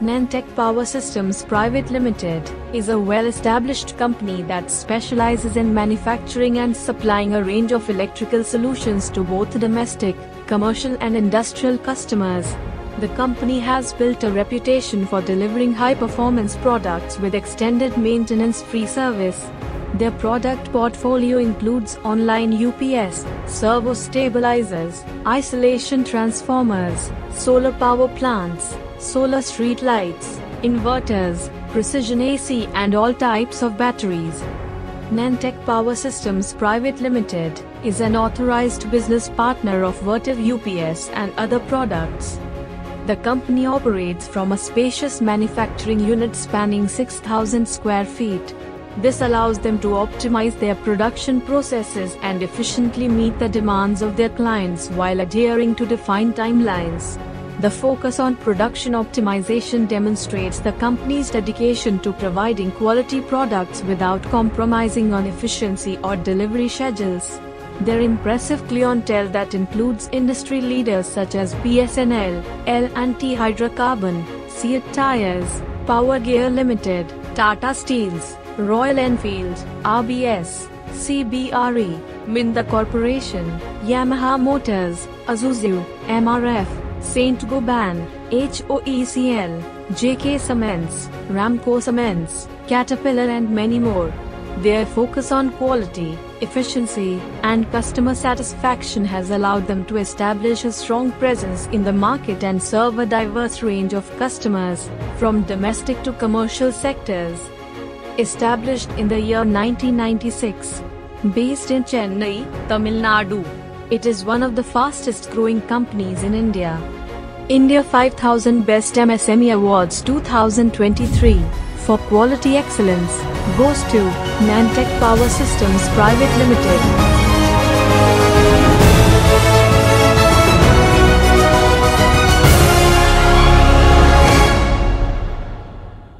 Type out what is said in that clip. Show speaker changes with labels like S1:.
S1: Nantech Power Systems Private Limited is a well-established company that specializes in manufacturing and supplying a range of electrical solutions to both domestic, commercial and industrial customers. The company has built a reputation for delivering high-performance products with extended maintenance-free service. Their product portfolio includes online UPS, servo stabilizers, isolation transformers, solar power plants, solar street lights, inverters, precision AC and all types of batteries. Nantech Power Systems Private Limited is an authorized business partner of Vertiv UPS and other products. The company operates from a spacious manufacturing unit spanning 6,000 square feet. This allows them to optimize their production processes and efficiently meet the demands of their clients while adhering to defined timelines. The focus on production optimization demonstrates the company's dedication to providing quality products without compromising on efficiency or delivery schedules. Their impressive clientele that includes industry leaders such as BSNL, L&T Hydrocarbon, CEAT Tires, Power Gear Limited, Tata Steels, Royal Enfield, RBS, CBRE, Minda Corporation, Yamaha Motors, ISUZU, MRF, Saint Gobain, HOECL, JK Cements, Ramco Cements, Caterpillar and many more. Their focus on quality, efficiency, and customer satisfaction has allowed them to establish a strong presence in the market and serve a diverse range of customers, from domestic to commercial sectors. Established in the year 1996, based in Chennai, Tamil Nadu, it is one of the fastest growing companies in India. India 5000 Best MSME Awards 2023 for quality excellence goes to Nantech Power Systems Private Limited.